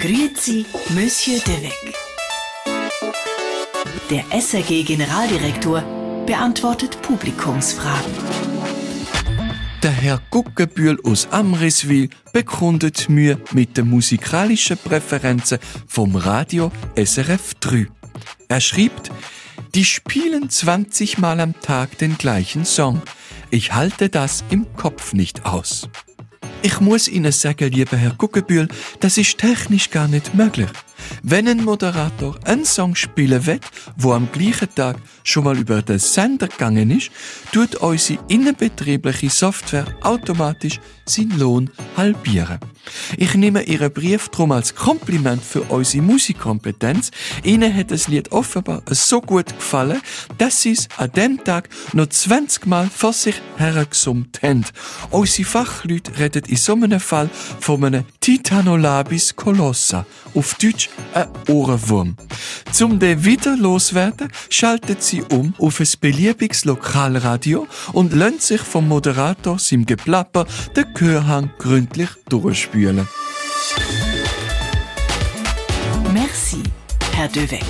Grüezi, Monsieur Devec. Der SRG-Generaldirektor beantwortet Publikumsfragen. Der Herr Guckenbühl aus Amriswil bekundet mir mit den musikalischen Präferenzen vom Radio SRF 3. Er schreibt, die spielen 20 Mal am Tag den gleichen Song. Ich halte das im Kopf nicht aus. Ich muss Ihnen sagen, lieber Herr Guckenbühl, das ist technisch gar nicht möglich. Wenn ein Moderator einen Song spielen will, wo am gleichen Tag schon mal über den Sender gegangen ist, tut unsere innenbetriebliche Software automatisch seinen Lohn halbieren. Ich nehme Ihren Brief drum als Kompliment für unsere Musikkompetenz. Ihnen hat das Lied offenbar so gut gefallen, dass Sie es an dem Tag noch 20 Mal vor sich hergesummt haben. Unsere Fachleute reden in so einem Fall von einem Titanolabis colossa, auf Deutsch ein Ohrenwurm. Zum den wieder loswerden, schaltet sie um auf ein beliebiges Lokalradio und lernt sich vom Moderator seinem Geplapper den Gehörhang gründlich durchspülen. Merci, Herr Devec.